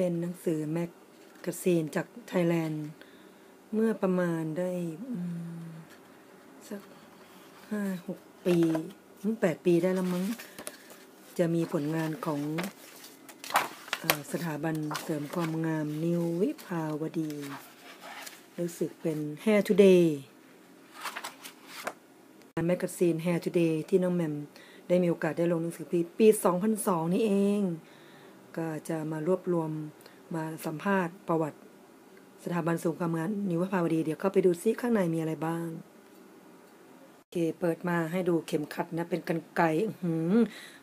เป็นหนังสือ magazine จากไทยแลนด์ เมื่อประมาณได้สักห้าหกปีถึงแปดปีได้แล้วมั้ง จะมีผลงานของอสถาบันเสริมความงามนิววิภาวดี รู้สึกเป็น Hair Today magazine Hair Today ที่น้องแหม่มได้มีโอกาสได้ลงหนังสือปีปี 2002 นี่เอง ก็จะมารวบรวมมาสัมภาษณ์ประวัติ สถาบันสูงความงานนิววิภาวดี เดี๋ยวเข้าไปดูซิข้างในมีอะไรบ้างโอเคเปิดมาให้ดูเข็มขัดนะ เป็นกันไกหือ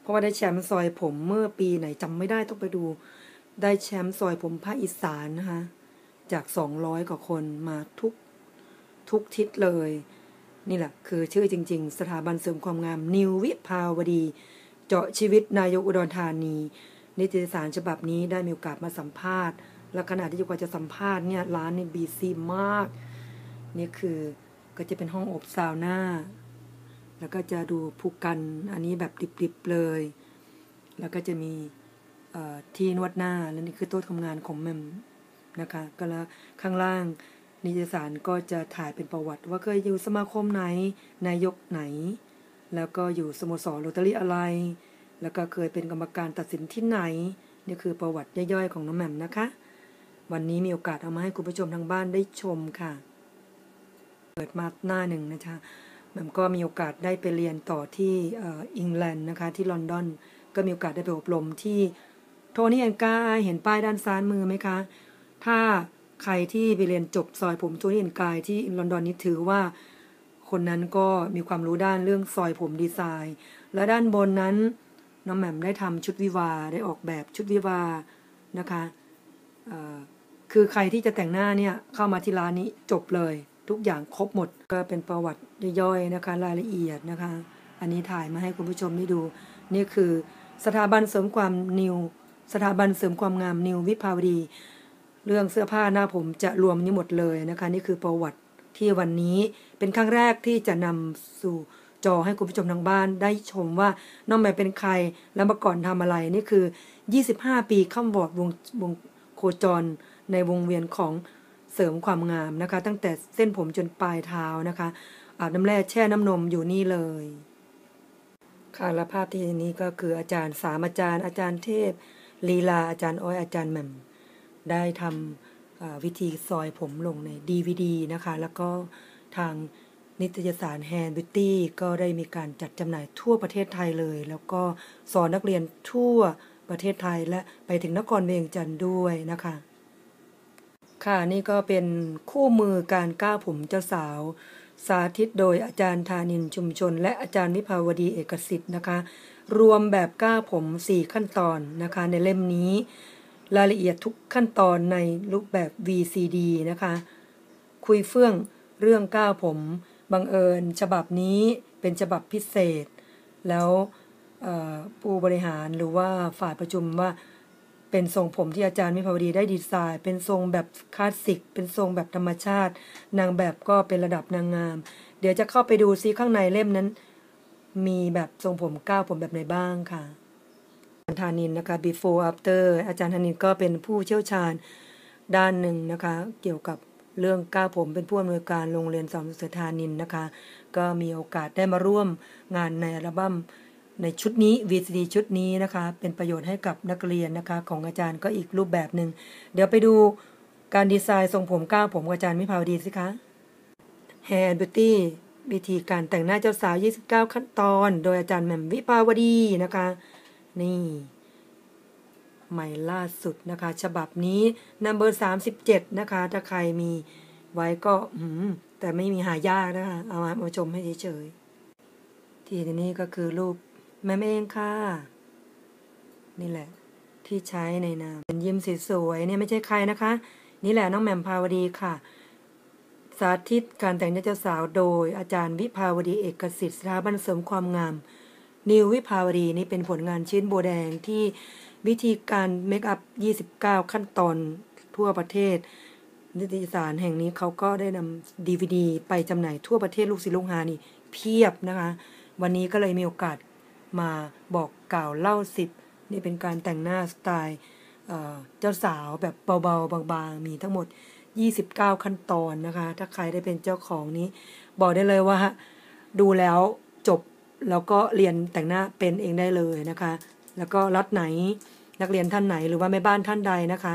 เพราะว่าได้แชมป์ซอยผมเมื่อปีไหนจำไม่ได้ต้องไปดู ได้แชมป์ซอยผมภาคอีสานนะคะจากสองร้อยกว่าคนมาทุกทุกทิศเลย นี่แหละคือชื่อจริง ๆ สถาบันเสริมความงามนิววิภาวดี เจาะชีวิตนายกอุดรธานี นิตยสารฉบับนี้ได้มีโอกาสมาสัมภาษณ์ และขณะที่อยู่กว่าจะสัมภาษณ์เนี่ยร้านนี่บีซีมาก นี่คือก็จะเป็นห้องอบซาวน่า แล้วก็จะดูภูกันอันนี้แบบดิบๆเลย แล้วก็จะมีที่นวดหน้า และนี่คือโต๊ะทำงานของแมมนะคะ ก็แล้วข้างล่างนิตยสารก็จะถ่ายเป็นประวัติ ว่าเคยอยู่สมาคมไหน นายกไหน แล้วก็อยู่สโมสรโรตารี่อะไร แล้วก็เคยเป็นกรรมการตัดสินที่ไหน นี่คือประวัติย่อยๆของน้องแหม่มนะคะ วันนี้มีโอกาสเอามาให้คุณผู้ชมทางบ้านได้ชมค่ะ เปิดมาหน้าหนึ่งนะคะแหม่มก็มีโอกาสได้ไปเรียนต่อที่อังกฤษนะคะที่ลอนดอน ก็มีโอกาสได้ไปอบรมที่โทนี่แอนกาเห็นป้ายด้านซ้ายมือไหมคะ ถ้าใครที่ไปเรียนจบซอยผมโทนี่แอนกายที่ลอนดอนนี้ถือว่าคนนั้นก็มีความรู้ด้านเรื่องซอยผมดีไซน์ และด้านบนนั้น น้องแหม่มได้ทำชุดวิวาได้ออกแบบชุดวิวานะคะคือใครที่จะแต่งหน้าเนี่ยเข้ามาที่ร้านนี้จบเลย ทุกอย่างครบหมดก็เป็นประวัติย่อยๆนะคะรายละเอียดนะคะ อันนี้ถ่ายมาให้คุณผู้ชมได้ดู นี่คือสถาบันเสริมความนิว สถาบันเสริมความงามนิววิภาวดี เรื่องเสื้อผ้าหน้าผมจะรวมนี้หมดเลยนะคะ นี่คือประวัติที่วันนี้เป็นครั้งแรกที่จะนำสู่ จอให้คุณผู้ชมทางบ้านได้ชมว่าน้องแหม่เป็นใครแล้วเมื่อก่อนทำอะไรนี่คือ 25 ปีข้ามบอดวงวงโคจรในวงเวียนของเสริมความงามนะคะ ตั้งแต่เส้นผมจนปลายเท้านะคะอาบน้ำแร่แช่น้ำนมอยู่นี่เลย ค่ะและภาพที่นี้ก็คืออาจารย์สามอาจารย์ อาจารย์เทพ ลีลาอาจารย์อ้อยอาจารย์แหม่มได้ทำวิธีซอยผมลงใน DVD นะคะ แล้วก็ทาง นิตยสาร Hand Beauty ก็ได้มีการจัดจำหน่ายทั่วประเทศไทยเลย แล้วก็สอนนักเรียนทั่วประเทศไทยและไปถึงนครเวียงจันทร์ด้วยนะคะ ค่ะนี่ก็เป็นคู่มือการก้าวผมเจ้าสาว สาธิตโดยอาจารย์ธานินชุมชน และอาจารย์วิภาวดีเอกสิทธิ์นะคะ รวมแบบก้าวผม 4 ขั้นตอนนะคะ ในเล่มนี้ รายละเอียดทุกขั้นตอนในรูปแบบ VCD นะคะ คุยเฟื่องเรื่องก้าวผม บังเอิญฉบับนี้เป็นฉบับพิเศษ แล้วผู้บริหารหรือว่าฝ่ายประชุมว่าเป็นทรงผมที่อาจารย์วิภาวดีได้ดีไซน์ เป็นทรงแบบคลาสสิก เป็นทรงแบบธรรมชาติ นางแบบก็เป็นระดับนางงาม เดี๋ยวจะเข้าไปดูซิข้างในเล่มนั้น มีแบบทรงผมก้าวผมแบบไหนบ้างค่ะอาจารย์ธานินนะคะ before after อาจารย์ธานินก็เป็นผู้เชี่ยวชาญด้านหนึ่งนะคะ เกี่ยวกับ เรื่องก้าวผมเป็นผู้อำนวยการโรงเรียนสอนศึกษาธานินนะคะ ก็มีโอกาสได้มาร่วมงานในอัลบั้มในชุดนี้ VCD ชุดนี้นะคะ เป็นประโยชน์ให้กับนักเรียนนะคะ ของอาจารย์ก็อีกรูปแบบหนึ่งเดี๋ยวไปดูการดีไซน์ทรงผมก้าวผมอาจารย์วิภาวดีสิคะ Hair Beauty วิธีการแต่งหน้าเจ้าสาว 29 ขั้นตอน โดยอาจารย์แหม่มวิภาวดีนะคะ นี่ ใหม่ล่าสุดนะคะ ฉบับนี้นัมเบอร์37นะคะ ถ้าใครมีไว้ก็หืมแต่ไม่มีหายากนะคะ เอามามาชมให้เฉยๆที่นี่ก็คือรูปแม่เองค่ะ นี่แหละ ที่ใช้ในนามเป็นยิ้มสวยๆเนี่ยไม่ใช่ใครนะคะ นี่แหละน้องแหม่มภาวดีค่ะ สาธิตการแต่งหน้าเจ้าสาวโดย อาจารย์วิภาวดีเอกสิทธิ์สถาบันเสริมความงาม นิววิภาวดีนี่เป็นผลงานชิ้นโบแดงที่ วิธีการเมคอัพ 29 ขั้นตอนทั่วประเทศ นิตยสารแห่งนี้เขาก็ได้นำดีวดีไปจำหน่ายทั่วประเทศลูกศิษย์ลูกหานี่ เพียบนะคะ วันนี้ก็เลยมีโอกาสมาบอกกล่าวเล่าสิบนี่เป็นการแต่งหน้าสไตล์เจ้าสาวแบบเบาๆ บางๆ มีทั้งหมด 29 ขั้นตอนนะคะ ถ้าใครได้เป็นเจ้าของนี้ บอกได้เลยว่า ดูแล้วจบแล้วก็เรียนแต่งหน้าเป็นเองได้เลยนะคะ แล้วก็รัฐไหน นักเรียนท่านไหนหรือว่าแม่บ้านท่านใดนะคะ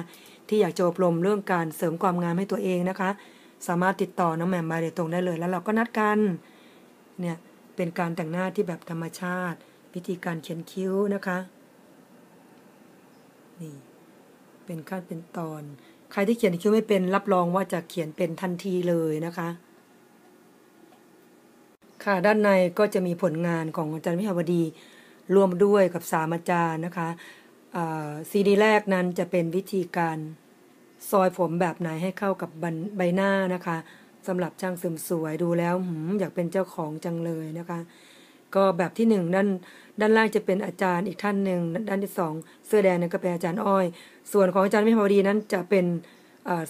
ที่อยากจะอบรมเรื่องการเสริมความงามให้ตัวเองนะคะ สามารถติดต่อน้องแหม่มมาโดยตรงได้เลย แล้วเราก็นัดกันเนี่ยเป็นการแต่งหน้าที่แบบธรรมชาติ วิธีการเขียนคิ้วนะคะนี่เป็นขั้นเป็นตอน ใครที่เขียนคิ้วไม่เป็นรับรองว่าจะเขียนเป็นทันทีเลยนะคะค่ะด้านในก็จะมีผลงานของอาจารย์วิภาวดี รวมด้วยกับสามอาจารย์นะคะ ซีดีแรกนั้นจะเป็นวิธีการซอยผมแบบไหนให้เข้ากับใบหน้านะคะสำหรับช่างเสริมสวยดูแล้วอยากเป็นเจ้าของจังเลยนะคะ ก็แบบที่หนึ่งด้านด้านล่างจะเป็นอาจารย์อีกท่านหนึ่งด้านที่สองเสื้อแดงนั้นก็เป็นอาจารย์อ้อย ส่วนของอาจารย์วิภาวดีนั้นจะเป็น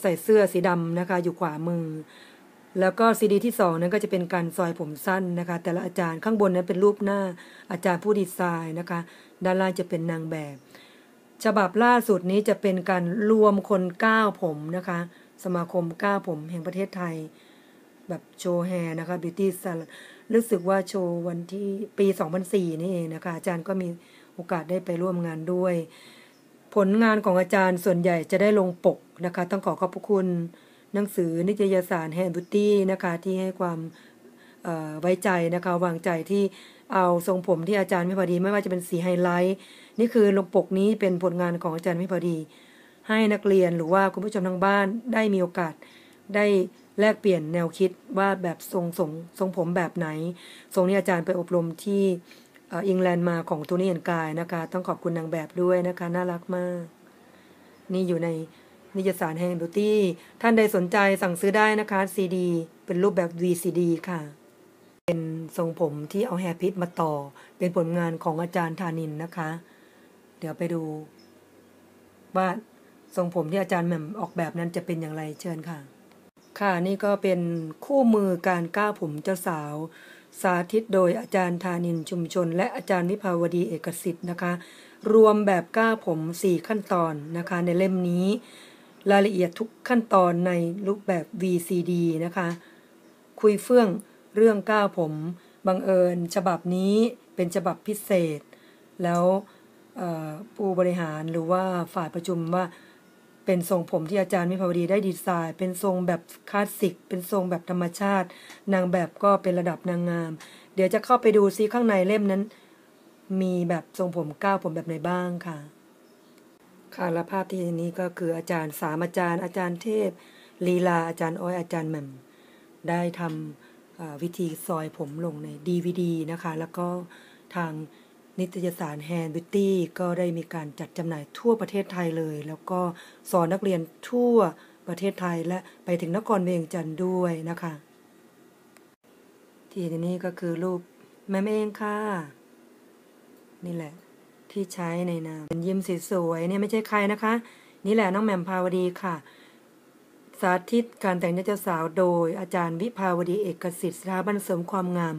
ใส่เสื้อสีดำนะคะ อยู่ขวามือ แล้วก็ซีดีที่สองนั้นก็จะเป็นการซอยผมสั้นนะคะ แต่ละอาจารย์ข้างบนนั้นเป็นรูปหน้าอาจารย์ผู้ดีไซน์นะคะ ด้านล่างจะเป็นนางแบบ ฉบับล่าสุดนี้จะเป็นการรวมคนก้าวผมนะคะ สมาคมเกล้าผมแห่งประเทศไทย แบบโชว์ hair นะคะ beauty salon รู้สึกว่าโชว์วันที่ปี 2004 นี่เองนะคะ อาจารย์ก็มีโอกาสได้ไปร่วมงานด้วย ผลงานของอาจารย์ส่วนใหญ่จะได้ลงปกนะคะ ต้องขอขอบพระคุณหนังสือนิตยสาร Hair & Beauty นะคะที่ให้ความไว้ใจนะคะวางใจที่เอาทรงผมที่อาจารย์วิภาวดี ไม่ว่าจะเป็นสีไฮไลท์ นี่คือลงปกนี้เป็นผลงานของอาจารย์วิภาวดี ให้นักเรียนหรือว่าคุณผู้ชมทางบ้านได้มีโอกาสได้แลกเปลี่ยนแนวคิดว่าแบบทรงทรงทรงผมแบบไหน ทรงนี้อาจารย์ไปอบรมที่อังกฤษมาของตัวนี้เอ็นกายนะคะ ต้องขอบคุณนางแบบด้วยนะคะ น่ารักมาก นี่อยู่ในนิยสารแห่งบิวตี้ ท่านใดสนใจสั่งซื้อได้นะคะซีดี เป็นรูปแบบ VCD ค่ะ เป็นทรงผมที่เอาแฮร์พิษมาต่อ เป็นผลงานของอาจารย์ธานินนะคะ เดี๋ยวไปดู ว่าทรงผมที่อาจารย์แหม่มออกแบบนั้นจะเป็นอย่างไรเชิญค่ะ ค่ะนี่ก็เป็นคู่มือการก้าวผมเจ้าสาว สาธิตโดยอาจารย์ธานินชุมชน และอาจารย์วิภาวดีเอกสิทธิ์นะคะ รวมแบบก้าวผม 4 ขั้นตอนนะคะ ในเล่มนี้ รายละเอียดทุกขั้นตอนในรูปแบบ VCD นะคะ คุยเฟื่องเรื่องก้าวผมบังเอิญ ฉบับนี้เป็นฉบับพิเศษ แล้ว ผู้บริหารหรือว่าฝ่ายประชุมว่าเป็นทรงผมที่อาจารย์มิภาวดีได้ดีไซน์ เป็นทรงแบบคลาสสิก เป็นทรงแบบธรรมชาติ นางแบบก็เป็นระดับนางงาม เดี๋ยวจะเข้าไปดูซิข้างในเล่มนั้น มีแบบทรงผมก้าวผมแบบไหนบ้างค่ะ ค่ะและภาพที่นี้ก็คืออาจารย์สามอาจารย์ อาจารย์เทพ ลีลาอาจารย์อ้อยอาจารย์แหม่มได้ทำวิธีซอยผมลงใน DVD นะคะ แล้วก็ทาง นิตยสารแฮนด์บิวตี้ก็ได้มีการจัดจำหน่ายทั่วประเทศไทยเลย แล้วก็สอนนักเรียนทั่วประเทศไทยและไปถึงนครเวียงจันทร์ด้วยนะคะ ที่นี้ก็คือรูปแม่เองค่ะ นี่แหละ ที่ใช้ในนามเป็นยิ้มสีสวยเนี่ยไม่ใช่ใครนะคะ นี่แหละน้องแหม่มภาวดีค่ะ สาธิตการแต่งหน้าเจ้าสาวโดยอาจารย์วิภาวดีเอกสิทธิ์สถาบันเสริมความงาม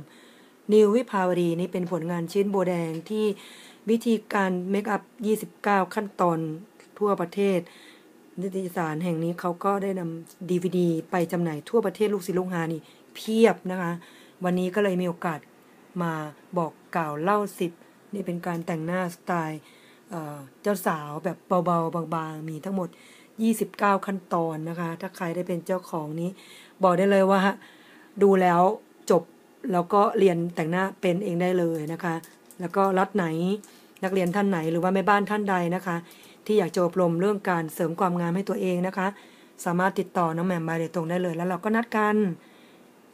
นิววิภาวดีนี่เป็นผลงานชิ้นโบแดงที่วิธีการเมคอัพ 29 ขั้นตอนทั่วประเทศ นิตยสารแห่งนี้เขาก็ได้นำดีวดีไปจำหน่ายทั่วประเทศลูกศิษย์ลูกหานี่เพียบนะคะ วันนี้ก็เลยมีโอกาสมาบอกกล่าวเล่าสิบนี่เป็นการแต่งหน้าสไตล์เจ้าสาวแบบเบาๆ บางๆ มีทั้งหมด 29 ขั้นตอนนะคะ ถ้าใครได้เป็นเจ้าของนี้ บอกได้เลยว่า ดูแล้วจบ แล้วก็เรียนแต่งหน้าเป็นเองได้เลยนะคะ แล้วก็รัฐไหนนักเรียนท่านไหนหรือว่าแม่บ้านท่านใดนะคะ ที่อยากจะอบรมเรื่องการเสริมความงามให้ตัวเองนะคะ สามารถติดต่อน้องแหม่มมาโดยตรงได้เลย แล้วเราก็นัดกัน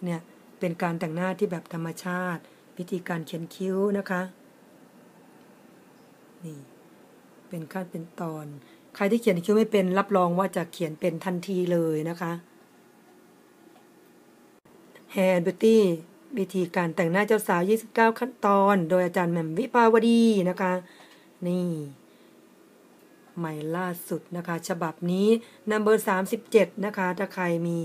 เนี่ยเป็นการแต่งหน้าที่แบบธรรมชาติ วิธีการเขียนคิ้วนะคะนี่เป็นขั้นเป็นตอน ใครที่เขียนคิ้วไม่เป็นรับรองว่าจะเขียนเป็นทันทีเลยนะคะ Hair Beauty วิธีการแต่งหน้าเจ้าสาว 29 ขั้นตอน โดยอาจารย์แหม่มวิภาวดีนะคะ นี่ ใหม่ล่าสุดนะคะ ฉบับนี้นัมเบอร์37 นะคะ ถ้าใครมี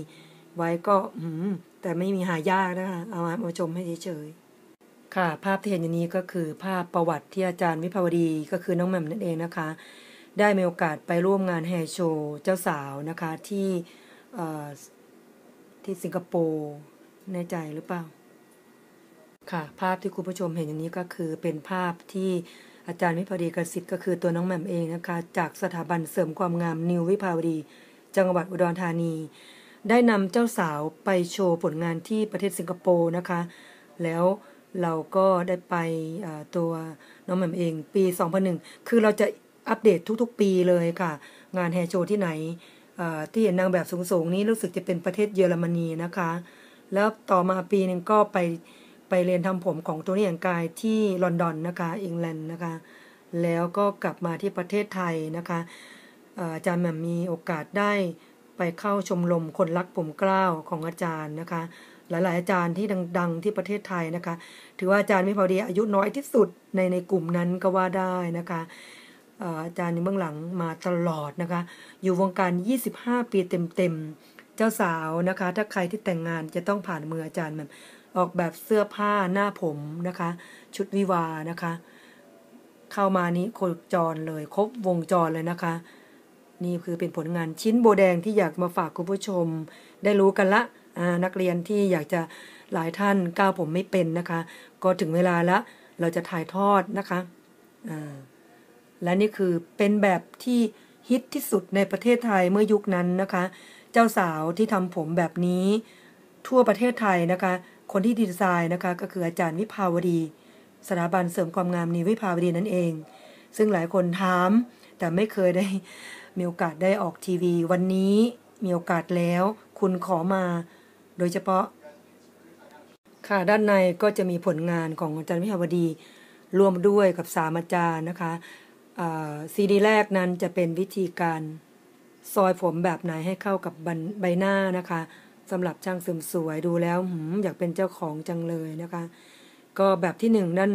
ไว้ก็หืมแต่ไม่มีหายากนะคะ เอามามาชมให้เฉยๆ ค่ะ ภาพที่เห็นอย่นี้ก็คือภาพประวัติที่อาจารย์วิภาวดีก็คือน้องแหม่มนั่นเองนะคะ ได้มีโอกาสไปร่วมงานแฮร์โชว์เจ้าสาวนะคะที่ที่สิงคโปร์แน่ใจหรือเปล่า ค่ะภาพที่คุณผู้ชมเห็นอย่างนี้ก็คือเป็นภาพที่อาจารย์วิภาวดีกสิทธิ์ก็คือตัวน้องแหม่มเองนะคะ จากสถาบันเสริมความงามนิววิภาวดี จังหวัดอุดรธานี ได้นำเจ้าสาวไปโชว์ผลงานที่ประเทศสิงคโปร์นะคะ แล้วเราก็ได้ไปตัวน้องแหม่มเองปี 2001 คือเราจะอัปเดตทุกๆ ปีเลยค่ะ งานแฮโชว์ที่ไหนที่เห็นนางแบบสูงๆนี้รู้สึกจะเป็นประเทศเยอรมนีนะคะ แล้วต่อมาปีหนึ่งก็ไป ไปเรียนทำผมของตัวนี้อย่างกายที่ลอนดอนนะคะอังกฤษนะคะ แล้วก็กลับมาที่ประเทศไทยนะคะอาจารย์แหม่มมีโอกาสได้ไปเข้าชมรมคนรักผมกล้าวของอาจารย์นะคะ หลาย ๆ อาจารย์ที่ดัง ๆ ที่ประเทศไทยนะคะ ถือว่าอาจารย์มิพอดีอายุน้อยที่สุดในในกลุ่มนั้นก็ว่าได้นะคะอาจารย์ในเบื้องหลังมาตลอดนะคะ อยู่วงการ 25 ปีเต็ม ๆ เจ้าสาวนะคะ ถ้าใครที่แต่งงานจะต้องผ่านมืออาจารย์แบบ ออกแบบเสื้อผ้าหน้าผมนะคะ ชุดวิวานะคะ เข้ามานี้โคจรเลยครบวงจรเลยนะคะ นี่คือเป็นผลงานชิ้นโบแดงที่อยากมาฝากคุณผู้ชม ได้รู้กันละนักเรียนที่อยากจะหลายท่านก้าวผมไม่เป็นนะคะ ก็ถึงเวลาล้วเราจะถ่ายทอดนะคะและนี่คือเป็นแบบที่ฮิตที่สุดในประเทศไทยเมื่อยุคนั้นนะคะ เจ้าสาวที่ทำผมแบบนี้ทั่วประเทศไทยนะคะ คนที่ดีไซน์นะคะก็คืออาจารย์วิภาวดี สถาบันเสริมความงามนีวิภาวดีนั่นเอง ซึ่งหลายคนถาม แต่ไม่เคยได้มีโอกาสได้ออกทีวี วันนี้มีโอกาสแล้ว คุณขอมา โดยเฉพาะ ค่ะด้านในก็จะมีผลงานของอาจารย์วิภาวดี รวมด้วยกับสามอาจารย์นะคะซีดีแรกนั้นจะเป็นวิธีการซอยผมแบบไหนให้เข้ากับใบหน้านะคะ สำหรับช่างเสริมสวยดูแล้วอยากเป็นเจ้าของจังเลยนะคะ ก็แบบที่หนึ่งด้าน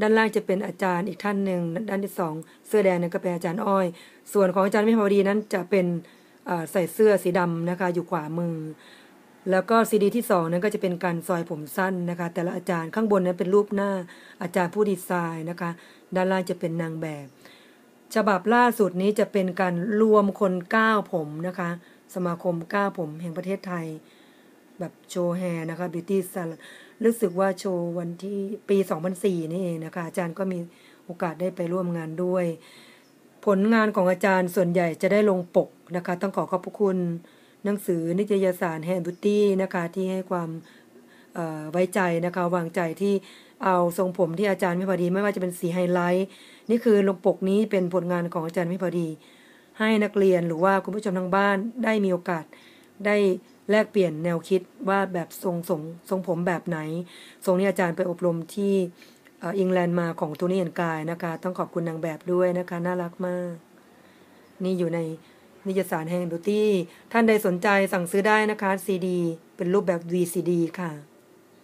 ด้านล่างจะเป็นอาจารย์อีกท่านหนึ่งด้านที่สองเสื้อแดงนั้นก็เป็นอาจารย์อ้อย ส่วนของอาจารย์มิพาวดีนั้นจะเป็นใส่เสื้อสีดำนะคะ อยู่ขวามือ แล้วก็ซีดีที่สองนั้นก็จะเป็นการซอยผมสั้นนะคะ แต่ละอาจารย์ข้างบนนั้นเป็นรูปหน้าอาจารย์ผู้ดีไซน์นะคะ ด้านล่างจะเป็นนางแบบ ฉบับล่าสุดนี้จะเป็นการรวมคนเกล้าผมนะคะ สมาคมเกล้าผมแห่งประเทศไทย แบบโชว์ hair นะคะ beauty salon รู้สึกว่าโชว์วันที่ปี 2004 นี่เองนะคะ อาจารย์ก็มีโอกาสได้ไปร่วมงานด้วย ผลงานของอาจารย์ส่วนใหญ่จะได้ลงปกนะคะ ต้องขอขอบพระคุณหนังสือนิตยสาร Hair & Beauty นะคะที่ให้ความไว้ใจนะคะวางใจที่เอาทรงผมที่อาจารย์ไม่พอดี ไม่ว่าจะเป็นสีไฮไลท์นี่คือลงปกนี้เป็นผลงานของอาจารย์ไม่พอดี ให้นักเรียนหรือว่าคุณผู้ชมทางบ้านได้มีโอกาสได้ แลกเปลี่ยนแนวคิดว่าแบบทรงทรงทรงผมแบบไหน ทรงนี้อาจารย์ไปอบรมที่อังแลนด์มาของตัวนี้เอ็นกายนะคะ ต้องขอบคุณนางแบบด้วยนะคะ น่ารักมาก นี่อยู่ในนิยสารแห่งดูตี้ ท่านใดสนใจสั่งซื้อได้นะคะซีดีเป็นรูปแบบ VCD ค่ะ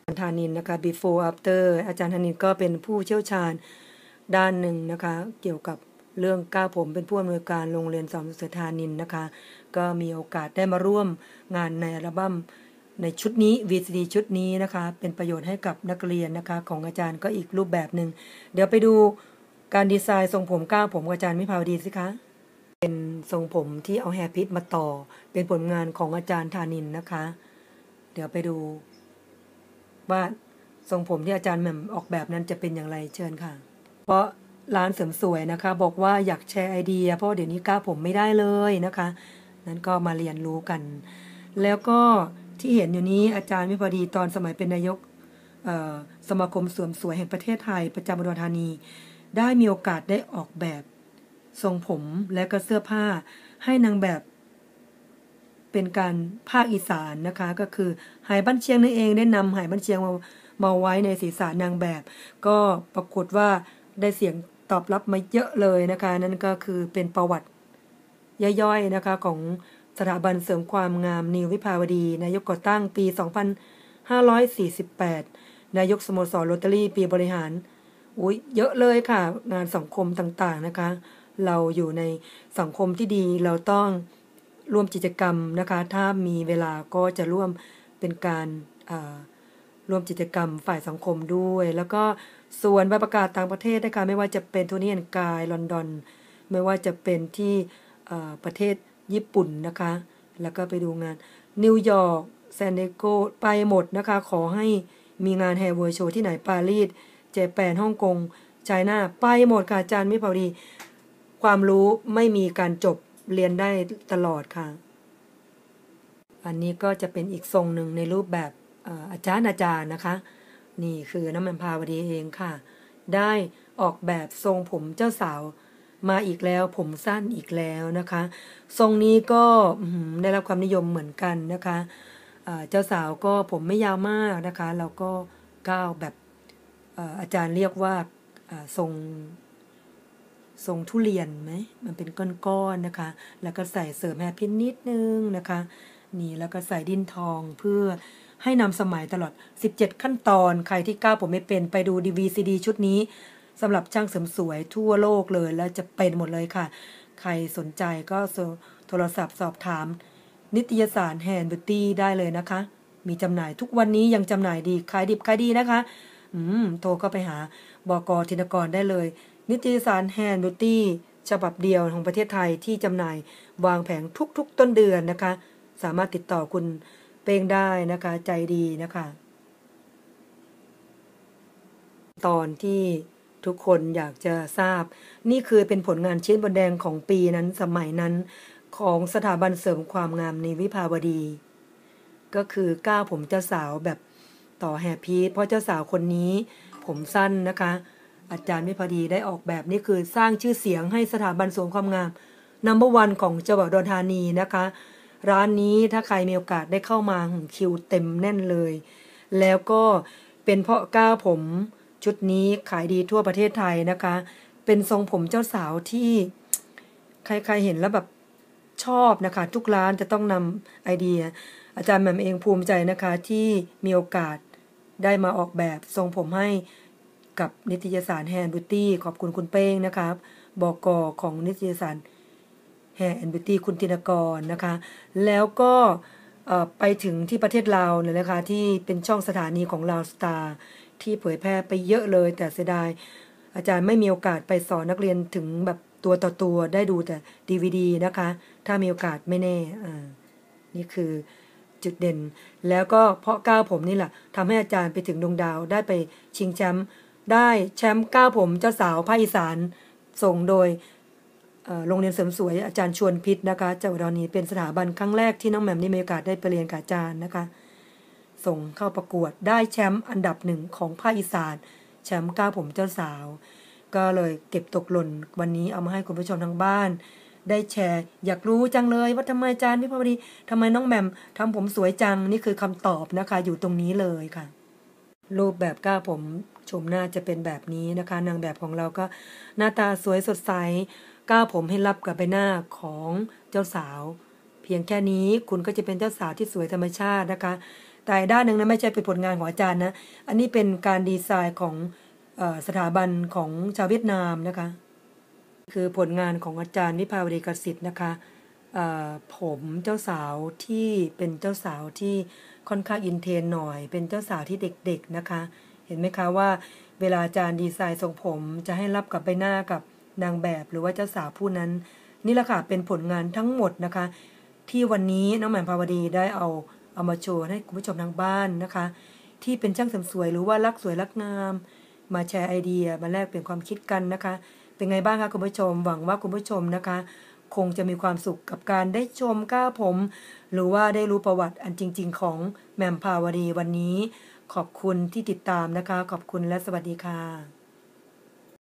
อาจารย์ธานินนะคะ before after อาจารย์ธานินก็เป็นผู้เชี่ยวชาญด้านหนึ่งนะคะ เกี่ยวกับเรื่องเกล้าผมเป็นผู้อำนวยการโรงเรียนสอนเสริมสวยธานินนะคะ ก็มีโอกาสได้มาร่วมงานในอัลบั้มในชุดนี้ VCD ชุดนี้นะคะ เป็นประโยชน์ให้กับนักเรียนนะคะ ของอาจารย์ก็อีกรูปแบบหนึ่งเดี๋ยวไปดูการดีไซน์ทรงผมเกล้าผมอาจารย์วิภาวดีสิคะ เป็นทรงผมที่เอาแฮร์พิทมาต่อ เป็นผลงานของอาจารย์ธานินนะคะ เดี๋ยวไปดู ว่าทรงผมที่อาจารย์แหม่มออกแบบนั้นจะเป็นอย่างไรเชิญค่ะ เพราะร้านเสริมสวยนะคะ บอกว่าอยากแชร์ไอเดีย เพราะเดี๋ยวนี้ก้าผมไม่ได้เลยนะคะ นั้นก็มาเรียนรู้กัน แล้วก็ที่เห็นอยู่นี้อาจารย์มิพอดีตอนสมัยเป็นนายกสมาคมสริมสวยแห่งประเทศไทย ประจำอุดรธานี ได้มีโอกาสได้ออกแบบทรงผมและก็เสื้อผ้าให้นางแบบเป็นการภาคอีสานนะคะ ก็คือหายบ้านเชียงนั่นเองได้นำหายบ้านเชียงมามาไว้ในศีรษะนางแบบ ก็ปรากฏว่าได้เสียงตอบรับมาเยอะเลยนะคะ นั่นก็คือเป็นประวัติ ย่อยๆนะคะของสถาบันเสริมความงามนิววิภาวดี นายกก่อตั้งปี 2548 นายกสโมสรโรตารี่ปีบริหารอุ้ยเยอะเลยค่ะ งานสังคมต่างๆนะคะ เราอยู่ในสังคมที่ดีเราต้องร่วมกิจกรรมนะคะ ถ้ามีเวลาก็จะร่วมเป็นการร่วมกิจกรรมฝ่ายสังคมด้วย แล้วก็ส่วนใบประกาศต่างประเทศนะคะไม่ว่าจะเป็น Toni & Guy London ไม่ว่าจะเป็นที่ ประเทศญี่ปุ่นนะคะ แล้วก็ไปดูงาน นิวยอร์ก San Diegoไปหมดนะคะ ขอให้มีงาน hair world show ที่ไหนปารีส Japan ฮ่องกง China ไปหมดค่ะอาจารย์วิภาวดี ความรู้ไม่มีการจบเรียนได้ตลอดค่ะ อันนี้ก็จะเป็นอีกทรงหนึ่งในรูปแบบอาจารย์อาจารย์นะคะ นี่คือแหม่มวิภาวดีเองค่ะ ได้ออกแบบทรงผมเจ้าสาว มาอีกแล้ว ผมสั้นอีกแล้วนะคะ ทรงนี้ก็ได้รับความนิยมเหมือนกันนะคะเจ้าสาวก็ผมไม่ยาวมากนะคะ แล้วก็ก้าวแบบอาจารย์เรียกว่าทรงทรงทุเรียนไหม มันเป็นก้อนๆนะคะ แล้วก็ใส่เสริมแฮพินนิดนึงนะคะ นี่แล้วก็ใส่ดินทองเพื่อให้นำสมัยตลอด 17 ขั้นตอน ใครที่ก้าวผมไม่เป็นไปดู DVCD ชุดนี้ สำหรับช่างเสริมสวยทั่วโลกเลย แล้วจะเป็นหมดเลยค่ะ ใครสนใจก็โทรศัพท์สอบถาม นิตยสาร Hair & Beauty ได้เลยนะคะ มีจำหน่ายทุกวันนี้ยังจำหน่ายดีขายดิบขายดีนะคะ อืม โทรก็ไปหาบกธินกรได้เลย นิตยสาร Hair & Beauty ฉบับเดียวของประเทศไทยที่จำหน่ายวางแผงทุกๆ ต้นเดือนนะคะ สามารถติดต่อคุณเป้งได้นะคะ ใจดีนะคะ ตอนที่ ทุกคนอยากจะทราบ นี่คือเป็นผลงานชิ้นโบว์แดงของปีนั้นสมัยนั้น ของสถาบันเสริมความงามในวิภาวดี ก็คือเกล้าผมเจ้าสาวแบบต่อแฮปปี้เพราะเจ้าสาวคนนี้ ผมสั้นนะคะ อาจารย์วิภาวดีได้ออกแบบนี่คือสร้างชื่อเสียงให้สถาบันเสริมความงาม number one ของจังหวัดอุดรธานีนะคะ ร้านนี้ถ้าใครมีโอกาสได้เข้ามาคิวเต็มแน่นเลย แล้วก็เป็นเพราะก้าวผม ชุดนี้ขายดีทั่วประเทศไทยนะคะ เป็นทรงผมเจ้าสาวที่ใครๆเห็นแล้วแบบชอบนะคะ ทุกร้านจะต้องนำไอเดีย อาจารย์แหม่มเองภูมิใจนะคะที่มีโอกาสได้มาออกแบบทรงผมให้กับนิตยสารแฮนด์บิวตี้ขอบคุณคุณเป้งนะครับอกอของนิตยสารHair and Beauty คุณตินกรนะคะ แล้วก็ไปถึงที่ประเทศลาวเนี่ยนะคะ ที่เป็นช่องสถานีของ Lao Star ที่เผยแพร่ไปเยอะเลย แต่เสียดาย อาจารย์ไม่มีโอกาสไปสอนนักเรียนถึงแบบตัวต่อตัวได้ดูแต่ดีวดีนะคะ ถ้ามีโอกาสไม่แน่อ่านี่คือจุดเด่น แล้วก็เพราะเกล้าผมนี่แหละทำให้อาจารย์ไปถึงดวงดาวได้ไปชิงแชมป์ได้แชมป์เกล้าผมเจ้าสาวภาคอีสานส่งโดยโรงเรียนเสริมสวยอาจารย์ชวนพิษนะคะจังหวัดนี้เป็นสถาบันครั้งแรกที่น้องแหม่มนี่มีโอกาสได้ไปเรียนกับอาจารย์นะคะ ส่งเข้าประกวดได้แชมป์อันดับหนึ่งของภาคอีสาน แชมป์ก้าผมเจ้าสาว ก็เลยเก็บตกหล่นวันนี้เอามาให้คุณผู้ชมทางบ้าน ได้แชร์ อยากรู้จังเลยว่าทำไมอาจารย์พี่พอดีทำไมน้องแมมทำผมสวยจังนี่คือคำตอบนะคะ อยู่ตรงนี้เลยค่ะ รูปแบบก้าผมชมหน้าจะเป็นแบบนี้นะคะ นางแบบของเราก็หน้าตาสวยสดใสก้าผมให้รับกับใบหน้าของเจ้าสาว เพียงแค่นี้คุณก็จะเป็นเจ้าสาวที่สวยธรรมชาตินะคะ แต่ด้านหนึ่งนะไม่ใช่เป็นผลงานของอาจารย์นะ อันนี้เป็นการดีไซน์ของอสถาบันของชาวเวียดนามนะคะ คือผลงานของอาจารย์วิภาวดีกสิทธิ์นะคะผมเจ้าสาวที่เป็นเจ้าสาวที่ค่อนข้างอินเทนหน่อย เป็นเจ้าสาวที่เด็กๆนะคะ เห็นไหมคะว่า เวลาอาจารย์ดีไซน์ทรงผมจะให้รับกับใบหน้ากับนางแบบหรือว่าเจ้าสาวผู้นั้น นี่แหละค่ะเป็นผลงานทั้งหมดนะคะ ที่วันนี้น้องแหม่มภาวดีได้เอา เอามาโชว์ให้คุณผู้ชมทางบ้านนะคะ ที่เป็นช่างเสริมสวยหรือว่ารักสวยรักงาม มาแชร์ไอเดียมาแลกเปลี่ยนความคิดกันนะคะ เป็นไงบ้างคะคุณผู้ชมหวังว่าคุณผู้ชมนะคะ คงจะมีความสุขกับการได้ชมก้าผม หรือว่าได้รู้ประวัติอันจริง ๆ ของแมมพาวดีวันนี้ ขอบคุณที่ติดตามนะคะ ขอบคุณและสวัสดีค่ะ